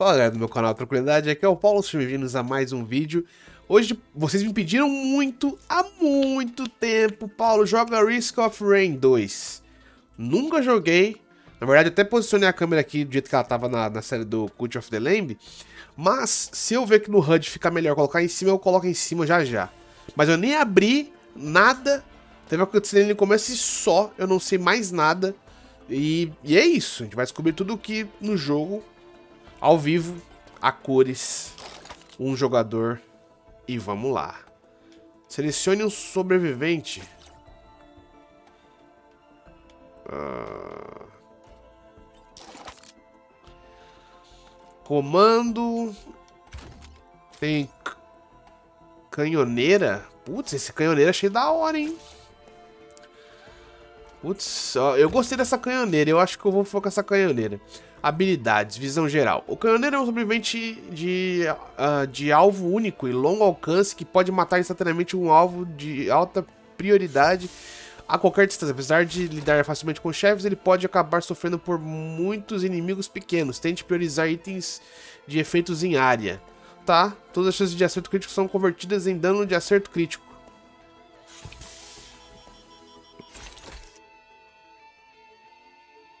Fala galera do meu canal Tranquilidade, aqui é o Paulo, sejam bem-vindos a mais um vídeo. Hoje vocês me pediram muito, há muito tempo, Paulo, joga Risk of Rain 2. Nunca joguei, na verdade até posicionei a câmera aqui do jeito que ela tava na, na série do Cult of the Lamb, mas se eu ver que no HUD fica melhor colocar em cima, eu coloco em cima já já. Mas eu nem abri nada, teve acontecendo no começo e só, eu não sei mais nada. E, e é isso, a gente vai descobrir tudo que no jogo ao vivo, a cores, um jogador e vamos lá. Selecione um sobrevivente. Uh... Comando. Tem canhoneira. Putz, esse canhoneiro achei da hora, hein? Putz, eu gostei dessa canhoneira. Eu acho que eu vou focar essa canhoneira. Habilidades, visão geral. O canhoneiro é um sobrevivente de, uh, de alvo único e longo alcance que pode matar instantaneamente um alvo de alta prioridade a qualquer distância. Apesar de lidar facilmente com chefes, ele pode acabar sofrendo por muitos inimigos pequenos. Tente priorizar itens de efeitos em área. Tá? Todas as chances de acerto crítico são convertidas em dano de acerto crítico.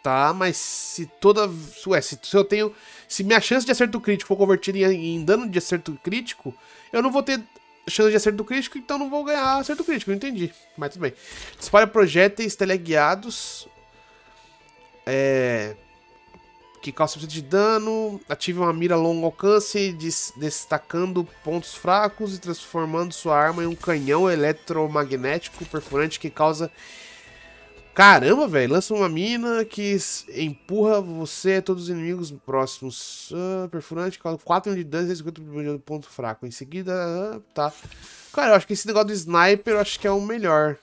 Tá, mas se toda... Ué, se, se eu tenho... Se minha chance de acerto crítico for convertida em, em dano de acerto crítico, eu não vou ter chance de acerto crítico, então não vou ganhar acerto crítico, entendi. Mas tudo bem. Dispara projéteis teleguiados. É... Que causam de dano. Ative uma mira a longo alcance, des destacando pontos fracos e transformando sua arma em um canhão eletromagnético perfurante que causa Caramba, velho, lança uma mina que empurra você e todos os inimigos próximos. Uh, perfurante, 4 de dano e 50 de ponto fraco. Em seguida, uh, tá. Cara, eu acho que esse negócio do sniper eu acho que é o melhor.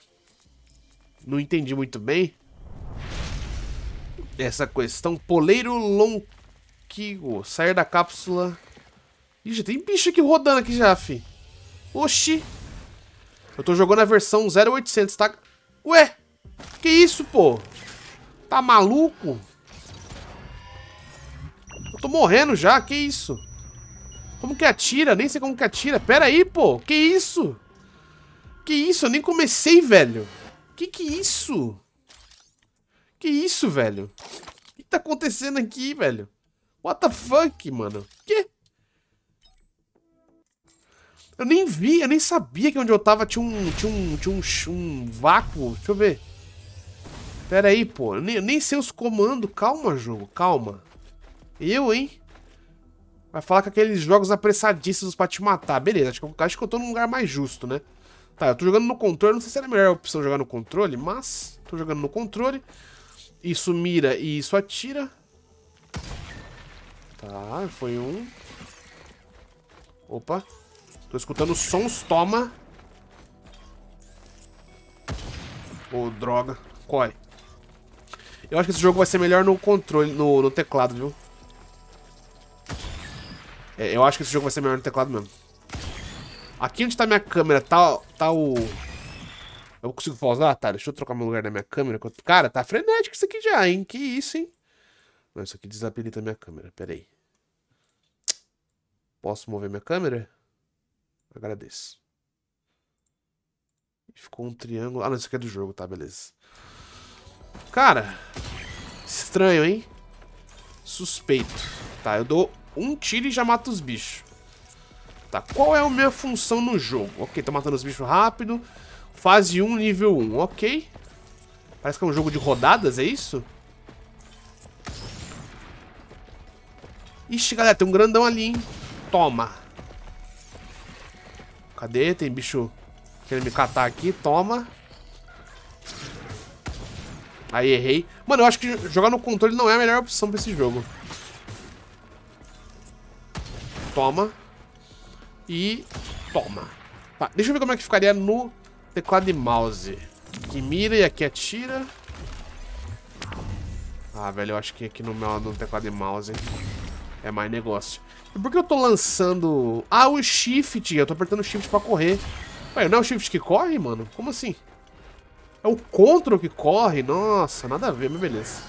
Não entendi muito bem. Essa questão. Poleiro Lonquigo. Sair da cápsula. Ih, já tem bicho aqui rodando aqui já, fi. Oxi. Eu tô jogando a versão 0800, tá? Ué? Que isso, pô? Tá maluco? Eu tô morrendo já, que isso? Como que atira? Nem sei como que atira. Pera aí, pô. Que isso? Que isso? Eu nem comecei, velho. Que que isso? Que isso, velho? O que tá acontecendo aqui, velho? What the fuck, mano? Que? Eu nem vi, eu nem sabia que onde eu tava tinha um, tinha um, tinha um, um vácuo. Deixa eu ver. Pera aí, pô. Eu nem, nem sei os comandos. Calma, jogo. Calma. Eu, hein? Vai falar com aqueles jogos apressadíssimos pra te matar. Beleza, acho que, eu, acho que eu tô num lugar mais justo, né? Tá, eu tô jogando no controle. Não sei se era a melhor opção jogar no controle, mas... Tô jogando no controle. Isso mira e isso atira. Tá, foi um. Opa. Tô escutando sons. Toma. Ô, oh, droga. Corre. Eu acho que esse jogo vai ser melhor no controle, no, no teclado, viu? É, eu acho que esse jogo vai ser melhor no teclado mesmo. Aqui onde tá minha câmera, tá, tá o... Eu consigo pausar? Tá, deixa eu trocar meu lugar da minha câmera. Cara, tá frenético isso aqui já, hein? Que isso, hein? Não, isso aqui desabilita minha câmera, pera aí. Posso mover minha câmera? Agradeço. Ficou um triângulo. Ah, não, isso aqui é do jogo, tá, beleza. Cara, estranho, hein? Suspeito. Tá, eu dou um tiro e já mato os bichos. Tá, qual é a minha função no jogo? Ok, tô matando os bichos rápido. Fase 1, nível 1, ok. Parece que é um jogo de rodadas, é isso? Ixi, galera, tem um grandão ali, hein? Toma. Cadê? Tem bicho querendo me catar aqui. Toma. Aí, errei. Mano, eu acho que jogar no controle não é a melhor opção pra esse jogo. Toma. E... Toma. Tá, deixa eu ver como é que ficaria no teclado e mouse. Aqui mira e aqui atira. Ah, velho, eu acho que aqui no meu no teclado e mouse é mais negócio. E por que eu tô lançando... Ah, o shift. Eu tô apertando o shift pra correr. Ué, não é o shift que corre, mano? Como assim? É o control que corre? Nossa, nada a ver, mas beleza.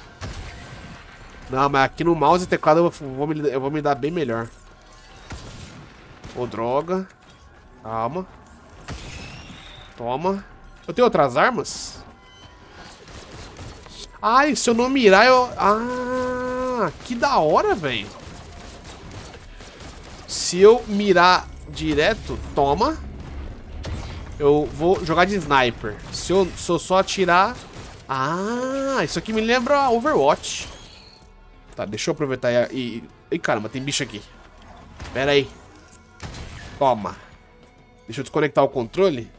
Não, mas aqui no mouse e teclado eu vou me, eu vou me dar bem melhor. Ô, droga. Calma. Toma. Eu tenho outras armas? Ai, se eu não mirar, eu... Ah, que da hora, velho. Se eu mirar direto, toma. Eu vou jogar de sniper. Se eu, se eu só atirar... Ah, isso aqui me lembra Overwatch. Tá, deixa eu aproveitar e... Ih, caramba, tem bicho aqui. Pera aí. Toma. Deixa eu desconectar o controle.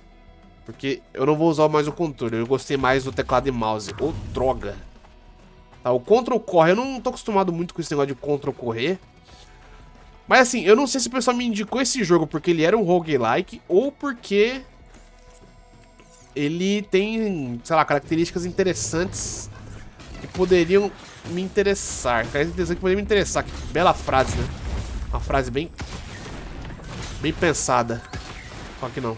Porque eu não vou usar mais o controle. Eu gostei mais do teclado e mouse. Ô, oh, droga. Tá, o control corre. Eu não tô acostumado muito com esse negócio de control correr. Mas assim, eu não sei se o pessoal me indicou esse jogo porque ele era um roguelike ou porque ele tem, sei lá, características interessantes que poderiam me interessar. Características que poderiam me interessar. Que bela frase, né? Uma frase bem... Bem pensada. Só que não.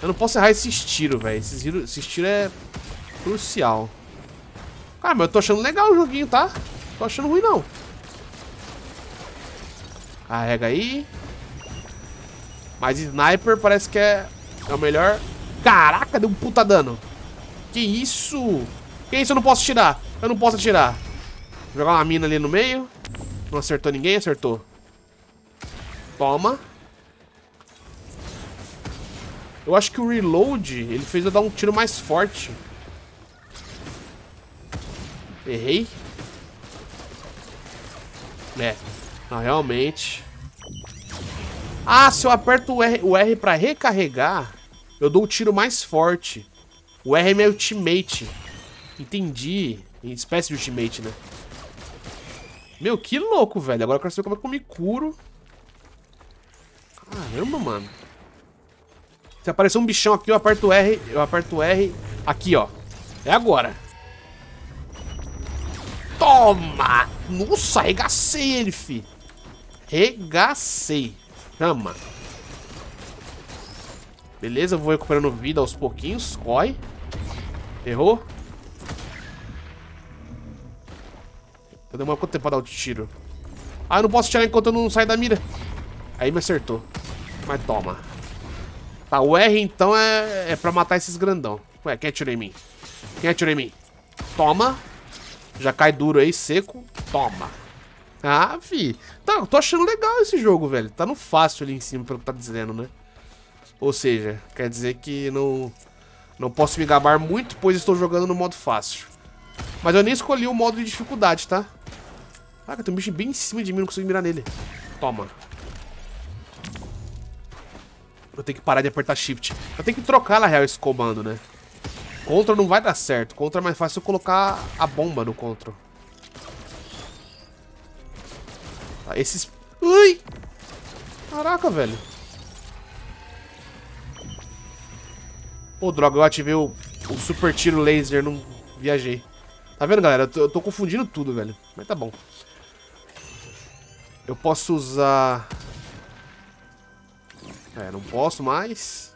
Eu não posso errar esse tiro, velho. Esse, esse tiro é crucial. Cara, mas eu tô achando legal o joguinho, tá? tô achando ruim, não. Carrega aí. Mas Sniper parece que é, é o melhor. Caraca, deu um puta dano. Que isso? Que isso? Eu não posso tirar. Eu não posso atirar. Vou jogar uma mina ali no meio. Não acertou ninguém? Acertou. Toma. Eu acho que o reload, ele fez eu dar um tiro mais forte. Errei. É. Não, realmente. Ah, se eu aperto o R, R pra recarregar, eu dou o tiro mais forte. O R é meu ultimate. Entendi. Em espécie de ultimate, né? Meu, que louco, velho. Agora eu quero saber como é que eu me curo. Caramba, mano. Se aparecer um bichão aqui, eu aperto o R. Eu aperto o R. Aqui, ó. É agora. Toma! Nossa, arregacei ele, fi. Regacei. Chama. Beleza, vou recuperando vida aos pouquinhos. Corre. Errou. Eu demoro quanto tempo pra dar o tiro? Ah, eu não posso tirar enquanto eu não sair da mira. Aí me acertou. Mas toma. Tá, o R então é, é pra matar esses grandão. Ué, quem atirou em mim? Quem atirou em mim? Toma. Já cai duro aí, seco. Toma. Ah, fi. Tá, tô achando legal esse jogo, velho. Tá no fácil ali em cima, pelo que tá dizendo, né? Ou seja, quer dizer que não, não posso me gabar muito, pois estou jogando no modo fácil. Mas eu nem escolhi o modo de dificuldade, tá? Caraca, tem um bicho bem em cima de mim, não consigo mirar nele. Toma. Eu tenho que parar de apertar shift. Eu tenho que trocar, na real, esse comando, né? Contra não vai dar certo. Contra é mais fácil eu colocar a bomba no contra. Esses... Ui! Caraca, velho. Pô, droga, eu ativei o, o super tiro laser, não viajei. Tá vendo, galera? Eu tô, eu tô confundindo tudo, velho. Mas tá bom. Eu posso usar... É, não posso mais.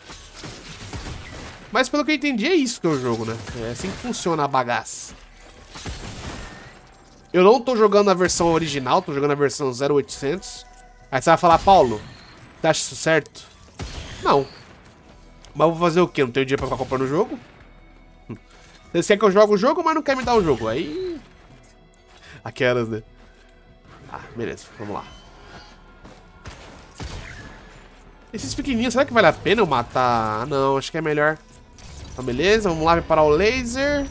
Mas pelo que eu entendi, é isso que é o jogo, né? É assim que funciona a bagaça. Eu não tô jogando a versão original, tô jogando a versão 0800. Aí você vai falar, Paulo, você acha isso certo? Não. Mas vou fazer o quê? Não tenho dinheiro pra ficar comprando o jogo? Você quer que eu jogue o jogo, mas não quer me dar o jogo. Aí... Aquelas, né? Ah, beleza. Vamos lá. Esses pequenininhos, será que vale a pena eu matar? Ah, não. Acho que é melhor então, beleza. Vamos lá preparar o laser.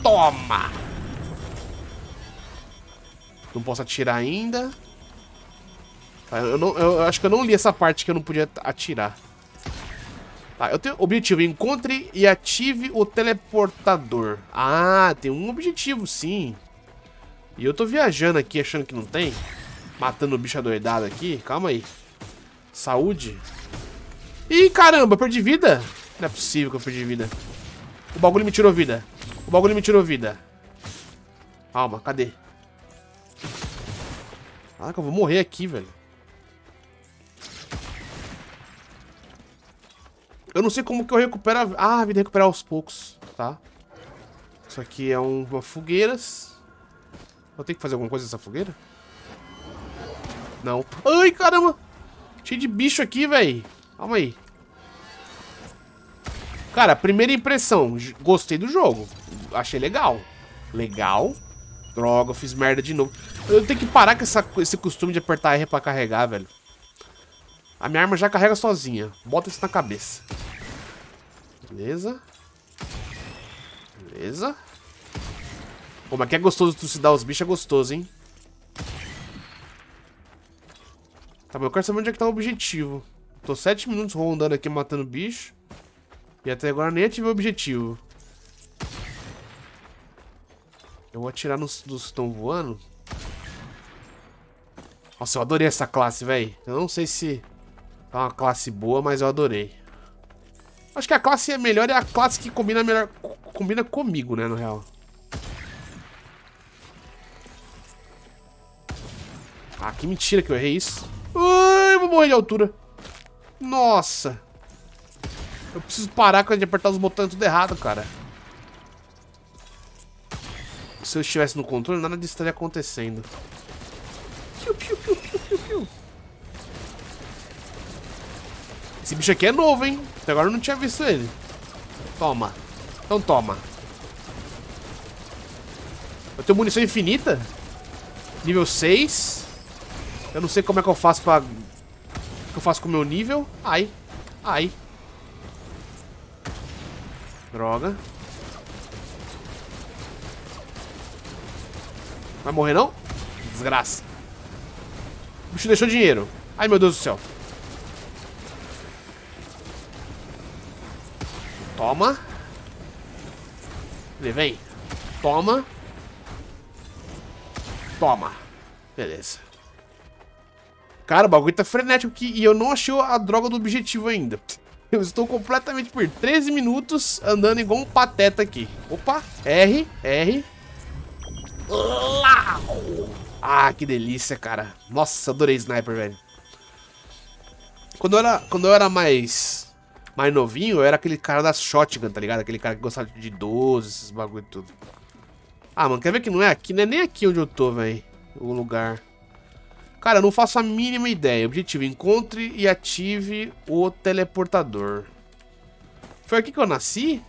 Toma! Não posso atirar ainda. Tá, eu, não, eu, acho que eu não li essa parte que eu não podia atirar. Tá, eu tenho objetivo. Encontre e ative o teleportador. Ah, tem um objetivo, sim. E eu tô viajando aqui achando que não tem. Matando o bicho adoidado aqui. Calma aí. Saúde. Ih, caramba, perdi vida. Não é possível que eu perdi vida. O bagulho me tirou vida. O bagulho me tirou vida. Calma, cadê? Caraca, eu vou morrer aqui, velho. Eu não sei como que eu recupero a... Ah, a vida recuperar aos poucos, tá? Isso aqui é um, uma fogueiras. Eu tenho que fazer alguma coisa nessa fogueira? Não. Ai, caramba! Cheio de bicho aqui, velho. Calma aí. Cara, primeira impressão. Gostei do jogo. Achei legal. Legal. Droga, fiz merda de novo. Eu tenho que parar com essa, esse costume de apertar R pra carregar, velho. A minha arma já carrega sozinha. Bota isso na cabeça. Beleza. Beleza. Pô, mas que é gostoso tu se dar os bichos, é gostoso, hein? Tá, mas eu quero saber onde é que tá o objetivo. Tô sete minutos rondando aqui, matando bicho. E até agora nem ativei o objetivo. Eu vou atirar nos, dos que estão voando. Nossa, eu adorei essa classe, velho. Eu não sei se é uma classe boa, mas eu adorei. Acho que a classe é melhor é a classe que combina melhor combina comigo, né, no real. Ah, que mentira que eu errei isso. Ai, eu vou morrer de altura. Nossa. Eu preciso parar de apertar os botões tudo errado, cara. Se eu estivesse no controle, nada disso estaria acontecendo. Piu, piu, piu, piu, piu. Esse bicho aqui é novo, hein? Até agora eu não tinha visto ele. Toma. Então toma. Eu tenho munição infinita? Nível 6. Eu não sei como é que eu faço pra... O que eu faço com o meu nível. Ai. Ai. Droga. Vai morrer não? Desgraça. O bicho deixou dinheiro. Ai, meu Deus do céu. Toma. Ele vem. Toma. Toma. Beleza. Cara, o bagulho tá frenético aqui e eu não achei a droga do objetivo ainda. Eu estou completamente por 13 minutos andando igual um pateta aqui. Opa, R, R. Ah, que delícia, cara. Nossa, adorei sniper, velho. Quando eu era, quando eu era mais mais novinho, eu era aquele cara da shotgun, tá ligado? Aquele cara que gostava de 12, esses bagulho e tudo. Ah, mano, quer ver que não é aqui? Não é nem aqui onde eu tô, velho. O lugar. Cara, eu não faço a mínima ideia. Objetivo, encontre e ative o teleportador. Foi aqui que eu nasci?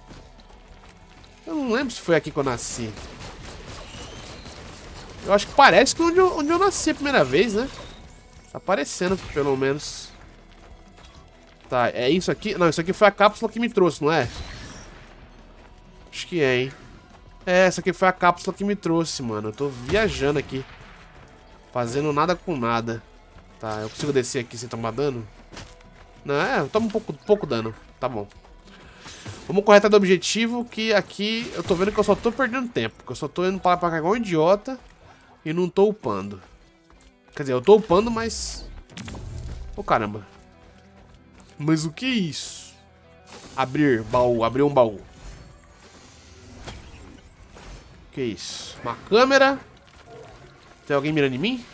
Eu não lembro se foi aqui que eu nasci. Eu acho que parece que onde eu, onde eu nasci a primeira vez, né? Tá parecendo, pelo menos. Tá, é isso aqui? Não, isso aqui foi a cápsula que me trouxe, não é? Acho que é, hein? É, essa aqui foi a cápsula que me trouxe, mano. Eu tô viajando aqui. Fazendo nada com nada. Tá, eu consigo descer aqui sem tomar dano? Não, é, toma um pouco, pouco dano. Tá bom. Vamos correr do objetivo, que aqui eu tô vendo que eu só tô perdendo tempo. Que eu só tô indo para cá igual um idiota e não tô upando. Quer dizer, eu tô upando, mas... Ô, oh, caramba. Mas o que é isso? Abrir baú, abrir um baú. O que é isso? Uma câmera... Tem alguém mirando em mim?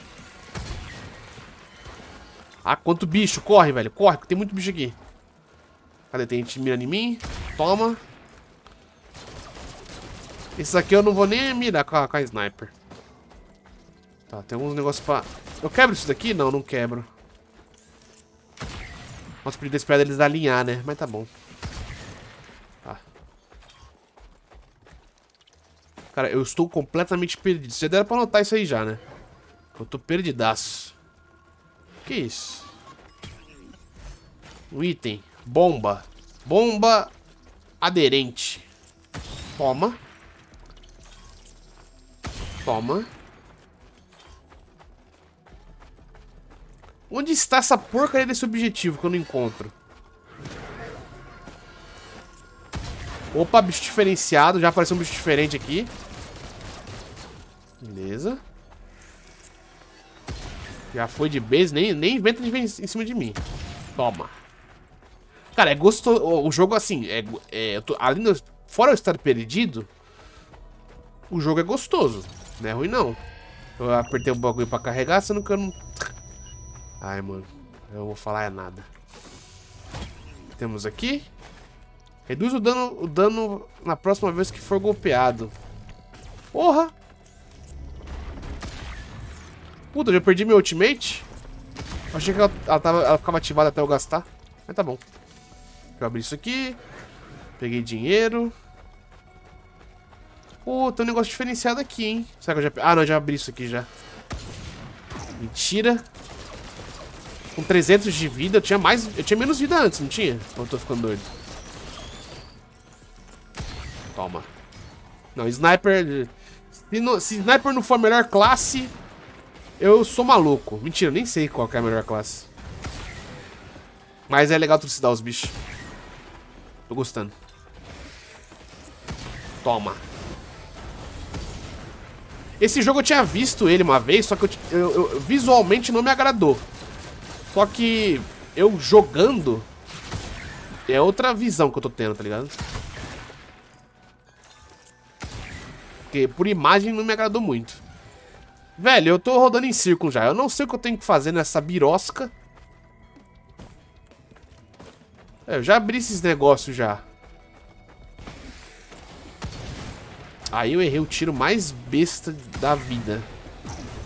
Ah, quanto bicho. Corre, velho. Corre, tem muito bicho aqui. Cadê? Tem gente mirando em mim. Toma. Esses aqui eu não vou nem mirar com a, com a sniper. Tá, tem alguns negócios pra... Eu quebro isso daqui? Não, não quebro. Nossa, podia esperar eles alinhar, né? Mas tá bom. Cara, eu estou completamente perdido. Você deve pra notar isso aí já, né? Eu tô perdidaço. Que isso? Um item. Bomba. Bomba aderente. Toma. Toma. Onde está essa porcaria desse objetivo que eu não encontro? Opa, bicho diferenciado. Já apareceu um bicho diferente aqui. Beleza. Já foi de base, nem, nem inventa de vir em cima de mim. Toma. Cara, é gostoso. O jogo, assim, é, é tô, além do, fora eu estar perdido, o jogo é gostoso. Não é ruim, não. Eu apertei o bagulho pra carregar, sendo que eu não... Ai, mano. Eu vou falar é nada. Temos aqui. Reduz o dano, o dano na próxima vez que for golpeado. Porra! Puta, já perdi meu ultimate? Achei que ela, ela, tava, ela ficava ativada até eu gastar. Mas tá bom. Deixa eu abrir isso aqui. Peguei dinheiro. Pô, tem um negócio diferenciado aqui, hein? Será que eu já... Ah, não, já abri isso aqui já. Mentira. Com 300 de vida, eu tinha mais... Eu tinha menos vida antes, não tinha? Ou eu tô ficando doido? Toma. Não, Sniper... Se. Se Sniper não for a melhor classe, eu sou maluco. Mentira, eu nem sei qual é a melhor classe. Mas é legal trucidar os bichos. Tô gostando. Toma. Esse jogo eu tinha visto ele uma vez, só que eu, eu, eu, visualmente não me agradou. Só que eu jogando é outra visão que eu tô tendo, tá ligado? Porque por imagem não me agradou muito. Velho, eu tô rodando em círculo já. Eu não sei o que eu tenho que fazer nessa birosca. É, eu já abri esses negócios já. Aí eu errei o tiro mais besta da vida.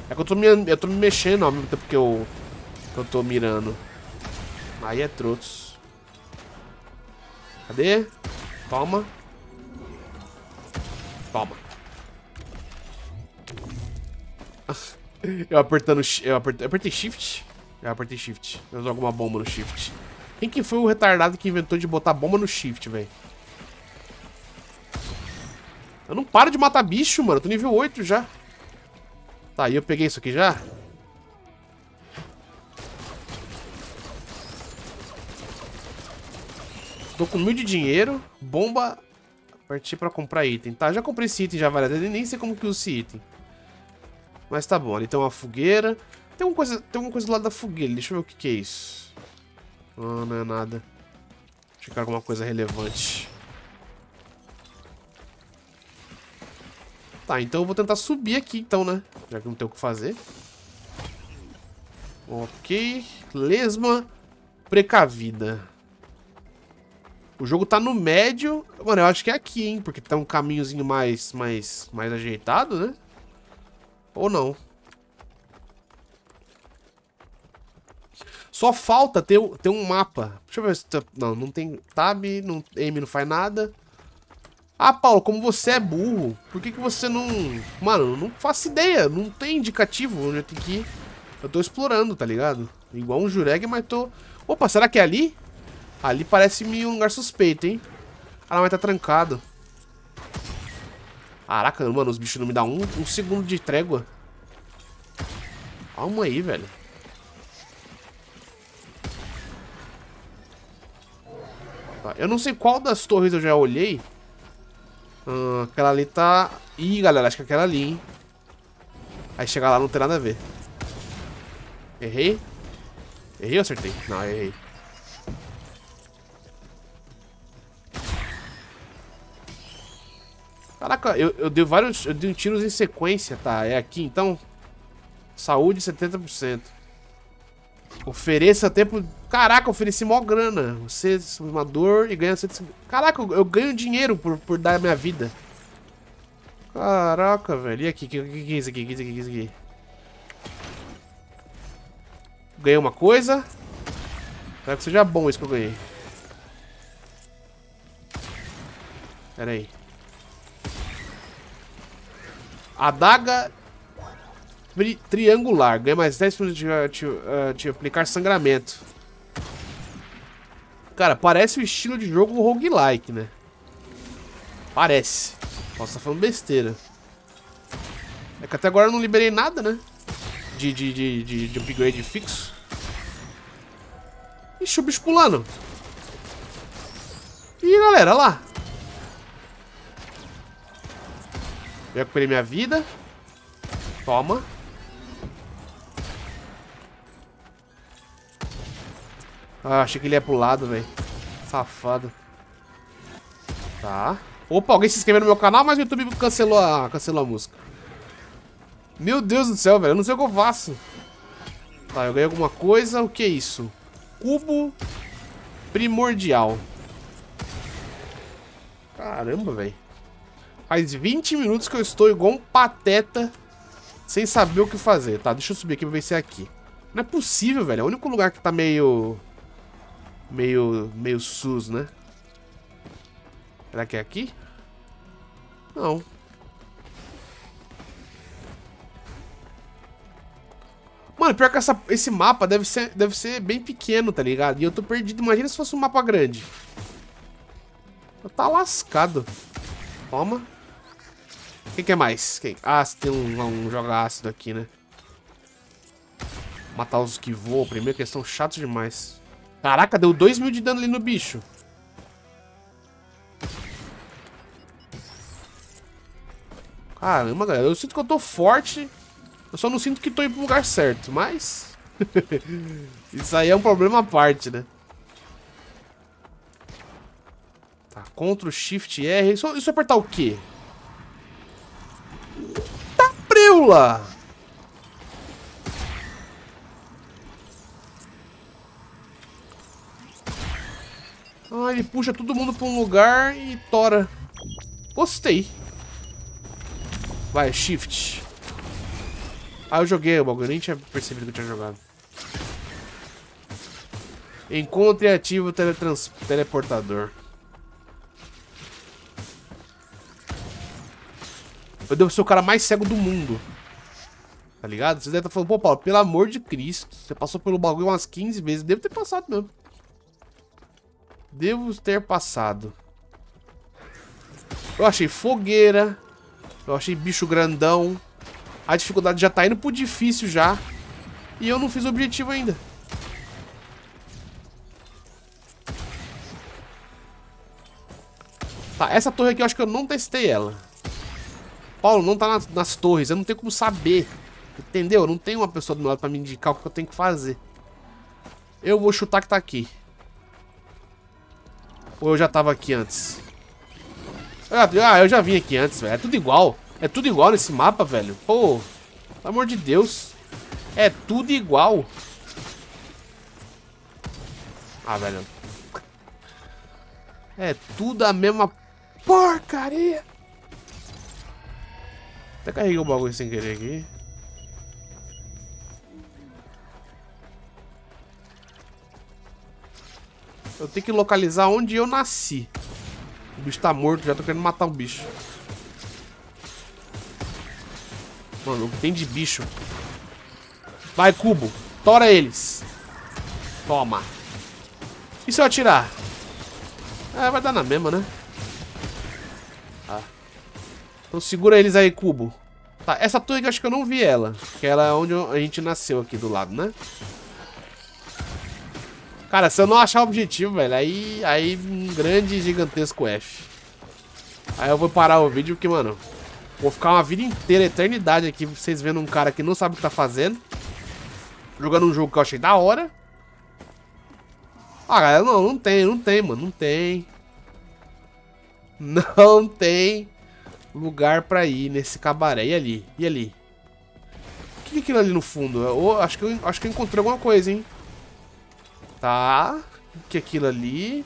É que eu tô me, eu tô me mexendo ao mesmo tempo que eu, que eu tô mirando. Aí é trotos. Cadê? Toma. Toma. eu apertando... Eu apertei, eu apertei shift? Eu apertei shift. Eu jogo uma bomba no shift. Quem que foi o retardado que inventou de botar bomba no shift, velho? Eu não paro de matar bicho, mano. Eu tô nível 8 já. Tá, e eu peguei isso aqui já? Tô com mil de dinheiro. Bomba. Parti pra comprar item. Tá, já comprei esse item já várias vezes. Nem sei como que usa esse item. Mas tá bom. Ali tem uma fogueira. Tem alguma coisa, tem alguma coisa do lado da fogueira. Deixa eu ver o que, que é isso. Ah, não é nada. Deixa eu alguma coisa relevante. Tá, então eu vou tentar subir aqui, então, né? Já que não tem o que fazer. Ok. Lesma precavida. O jogo tá no médio. Mano, eu acho que é aqui, hein? Porque tá um caminhozinho mais, mais, mais ajeitado, né? Ou não. Só falta ter, ter um mapa. Deixa eu ver se... Tá, não, não tem tab, não, M não faz nada. Ah, Paulo, como você é burro, por que, que você não... Mano, não faço ideia, não tem indicativo onde eu tenho que ir. Eu tô explorando, tá ligado? Igual um jureg, mas tô... Opa, será que é ali? Ali parece-me um lugar suspeito, hein? Ah, mas tá trancado. Caraca, mano, os bichos não me dão um, um segundo de trégua. Calma aí, velho. Tá, eu não sei qual das torres eu já olhei. Hum, aquela ali tá... Ih, galera, acho que é aquela ali, hein? Aí chegar lá não tem nada a ver. Errei? Errei ou acertei? Não, errei. Caraca, eu, eu dei vários... Eu dei tiros em sequência, tá? É aqui, então? Saúde 70%. Ofereça tempo... Caraca, ofereci mó grana. Você é sumador e ganha... Caraca, eu, eu ganho dinheiro por, por dar a minha vida. Caraca, velho. E aqui? O que, que, que é isso aqui? O que, que, que é isso aqui? Ganhei uma coisa. Espero que seja bom isso que eu ganhei. Pera aí. Adaga tri triangular. Ganha mais 10 de, de, de aplicar sangramento. Cara, parece o estilo de jogo roguelike, né? Parece. Posso estar falando besteira. É que até agora eu não liberei nada, né? De, de, de, de, de upgrade fixo. Ixi, o bicho pulando. Ih, galera, olha lá. Recuperei minha vida. Toma. Ah, achei que ele ia pro lado, velho. Safado. Tá. Opa, alguém se inscreveu no meu canal, mas o YouTube cancelou a, cancelou a música. Meu Deus do céu, velho. Eu não sei o que eu faço. Tá, eu ganhei alguma coisa. O que é isso? Cubo primordial. Caramba, velho. Faz 20 minutos que eu estou igual um pateta, sem saber o que fazer. Tá, deixa eu subir aqui pra ver se é aqui. Não é possível, velho. É o único lugar que tá meio... Meio... Meio sus, né? Será que é aqui? Não. Mano, pior que essa, esse mapa deve ser, deve ser bem pequeno, tá ligado? E eu tô perdido. Imagina se fosse um mapa grande. Tá lascado. Toma. Quem quer mais? Quem? Ah, tem um, um joga ácido aqui, né? Matar os que voam primeiro, que eles são chatos demais. Caraca, deu 2 mil de dano ali no bicho. Caramba, galera. Eu sinto que eu tô forte. Eu só não sinto que tô indo pro lugar certo, mas... Isso aí é um problema à parte, né? Tá, Ctrl Shift R. Isso, isso apertar o quê? Preula! Ah, ele puxa todo mundo pra um lugar e tora. Gostei. Vai, Shift. Ah, eu joguei o bagulho, nem tinha percebido que eu tinha jogado. Encontre ativo o teletrans... teleportador. Eu devo ser o cara mais cego do mundo. Tá ligado? Você deve estar falando, pô, Paulo, pelo amor de Cristo. Você passou pelo bagulho umas 15 vezes. Devo ter passado mesmo. Devo ter passado. Eu achei fogueira. Eu achei bicho grandão. A dificuldade já tá indo pro difícil já. E eu não fiz o objetivo ainda. Tá, essa torre aqui eu acho que eu não testei ela. Paulo, não tá nas, nas torres. Eu não tenho como saber. Entendeu? Eu não tenho uma pessoa do meu lado pra me indicar o que eu tenho que fazer. Eu vou chutar que tá aqui. Ou eu já tava aqui antes? Ah, eu já vim aqui antes, velho. É tudo igual. É tudo igual nesse mapa, velho. Pô, pelo amor de Deus. É tudo igual. Ah, velho. É tudo a mesma porcaria. Até carreguei o bagulho sem querer aqui. Eu tenho que localizar onde eu nasci. O bicho tá morto, já tô querendo matar o bicho. Mano, o que tem de bicho? Vai, cubo. Tora eles. Toma. E se eu atirar? É, vai dar na mesma, né? Tá. Então segura eles aí, cubo. Tá, essa torre acho que eu não vi ela. Que ela é onde a gente nasceu aqui do lado, né? Cara, se eu não achar o objetivo, velho, aí, aí um grande gigantesco F. Aí eu vou parar o vídeo porque, mano, vou ficar uma vida inteira, eternidade aqui, vocês vendo um cara que não sabe o que tá fazendo. Jogando um jogo que eu achei da hora. Ah, galera, não, não tem, não tem, mano, não tem. Não tem lugar pra ir nesse cabaré. E ali? E ali? O que é aquilo ali no fundo? Eu, acho, que eu, acho que eu encontrei alguma coisa, hein? Tá. O que é aquilo ali?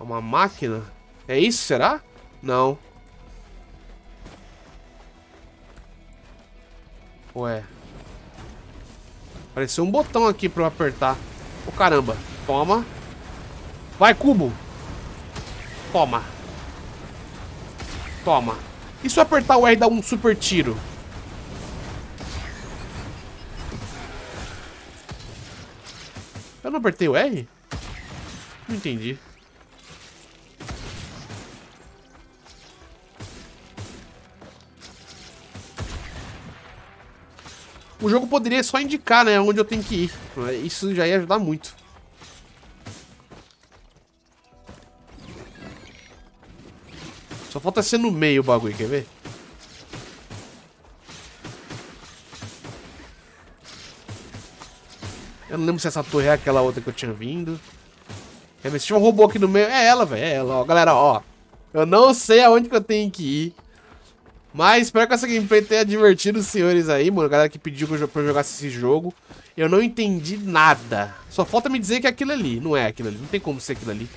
É uma máquina? É isso, será? Não. Ué. Apareceu um botão aqui pra eu apertar. Ô, oh, caramba. Toma. Vai, cubo. Toma. Toma. E se eu apertar o R e dar um super tiro? Não apertei o R? Não entendi. O jogo poderia só indicar, né, onde eu tenho que ir. Isso já ia ajudar muito. Só falta ser no meio o bagulho, quer ver? Eu não lembro se essa torre é aquela outra que eu tinha vindo. Quer ver? Se tinha um robô aqui no meio. É ela, velho. É ela, ó. Galera, ó. Eu não sei aonde que eu tenho que ir. Mas espero que essa gameplay tenha divertido os senhores aí, mano. A galera que pediu pra eu jogasse esse jogo. Eu não entendi nada. Só falta me dizer que é aquilo ali. Não é aquilo ali. Não tem como ser aquilo ali.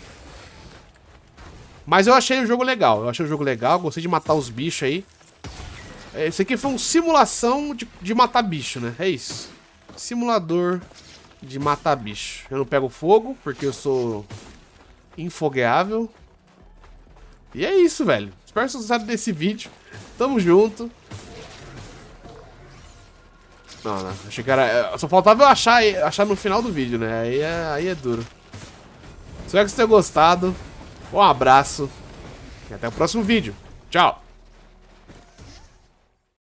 Mas eu achei o jogo legal. Eu achei o jogo legal, gostei de matar os bichos aí. Esse aqui foi uma simulação de, de matar bicho, né? É isso. Simulador de matar bicho. Eu não pego fogo, porque eu sou infogueável. E é isso, velho. Espero que vocês gostado desse vídeo. Tamo junto. Não, não. Achei que era... É, só faltava eu achar, achar no final do vídeo, né? Aí é, aí é duro. Espero que vocês tenham gostado. Um abraço. E até o próximo vídeo. Tchau.